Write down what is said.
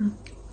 嗯。